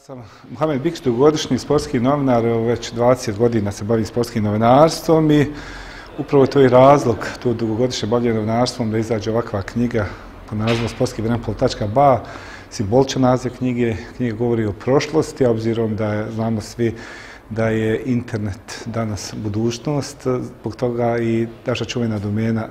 sam Mohamed Bikić, dugogodišnji sportski novinar, već 20 godina se bavim sportskim novinarstvom i upravo to je razlog tu dugogodišnje bavljenje novinarstvom da izađe ovakva knjiga po nazivu sportski vrempol.ba, simboličan naziv knjige, knjiga govori o prošlosti, obzirom da znamo svi da je internet danas budućnost, zbog toga i naša čuvena domena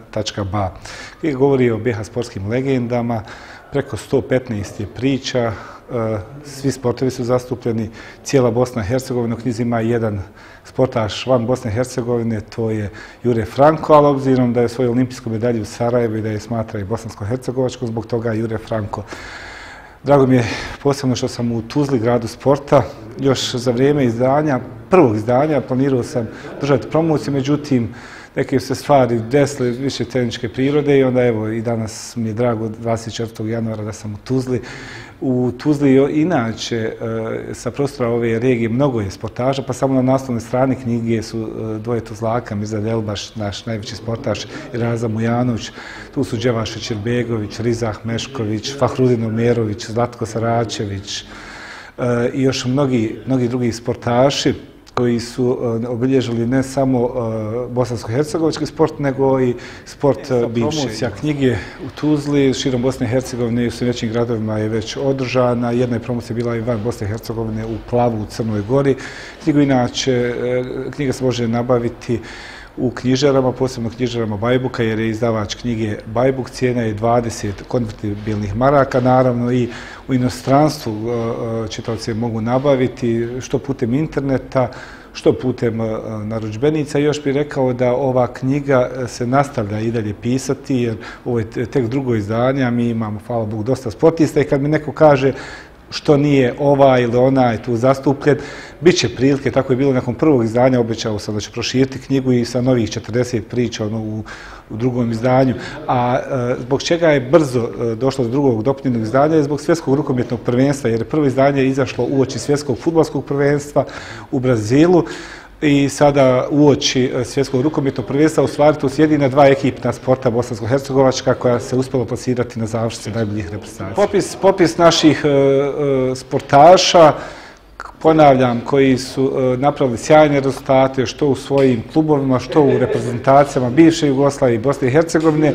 .ba. Knjiga govori o BH sportskim legendama, preko 115 je priča, Eh, svi sportovi su zastupljeni, cijela Bosna i Hercegovina u knjizi ima jedan sportaš van Bosne i Hercegovine, to je Jure Franko, ali obzirom da je svoju olimpijsku medalju u Sarajevu i da je smatra i bosansko-hercegovačko, zbog toga Jure Franko. Drago mi je posebno što sam u Tuzli, gradu sporta, još za vrijeme izdanja, prvog izdanja, planirao sam držati promociju, međutim, neke se stvari desile više tehničke prirode i onda evo i danas mi je drago 24. januara da sam u Tuzli. U Tuzli inače e, sa prostora ove regije mnogo je sportaža, pa samo na naslovnoj strani knjige su e, dvoje Tuzlaka, Mirza Delbaš, naš najveći sportaš, i Raza Mujanović, tu su Đevaša Čirbegović, Rizah Mešković, Fahrudin Omerović, Zlatko Saračević e, i još mnogi, mnogi drugi sportaši koji su e, obilježili ne samo e, bosansko-hercegovički sport, nego i sport e, bivše. Promocija knjige u Tuzli, širom Bosne i Hercegovine i u svim većim gradovima je već održana. Jedna je promocija bila i van Bosne i Hercegovine u Plavu u Crnoj Gori. Knjigu inače, knjiga se može nabaviti u knjižarama, posebno knjižarama Bajbuka, jer je izdavač knjige Bajbuk, cijena je 20 konvertibilnih maraka, naravno i u inostranstvu e, e, čitavce mogu nabaviti što putem interneta, što putem e, naručbenica. Još bih rekao da ova knjiga se nastavlja i dalje pisati, jer ovo je tek drugo izdanje, a mi imamo, hvala Bog, dosta sportista i kad mi neko kaže što nije ova ili ona je tu zastupljen. Biće prilike, tako je bilo nakon prvog izdanja, obećao sam da će proširiti knjigu i sa novih 40 priča ono, u, u drugom izdanju. A e, zbog čega je brzo e, došlo do drugog dopunjenog izdanja je zbog svjetskog rukometnog prvenstva, jer prvo izdanje je izašlo u oči svjetskog futbolskog prvenstva u Brazilu i sada uoči e, svjetskog rukometnog prvenstva u stvari tu sjedina dva ekipna sporta Bosansko-Hercegovačka koja se uspjela plasirati na završnici najboljih reprezentacija. Popis, popis naših uh, sportaša ponavljam, koji su napravili sjajne rezultate, što u svojim klubovima, što u reprezentacijama bivše Jugoslavije i Bosne i Hercegovine.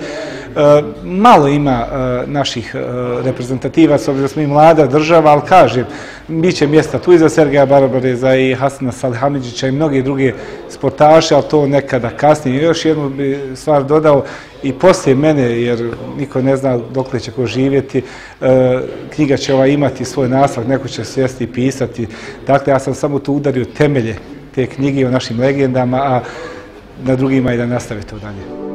E, malo ima e, naših e, reprezentativa, s obzirom da smo i mlada država, ali kažem, bit će mjesta tu i za Sergeja Barabareza i Hasana Salhamidžića i mnogi drugi sportaše, ali to nekada kasnije. Još jednu bi stvar dodao, i poslije mene, jer niko ne zna dok li će ko živjeti, e, knjiga će ova imati svoj naslov, neko će sjesti i pisati. Dakle, ja sam samo tu udario temelje te knjige o našim legendama, a na drugima i da nastavite to dalje.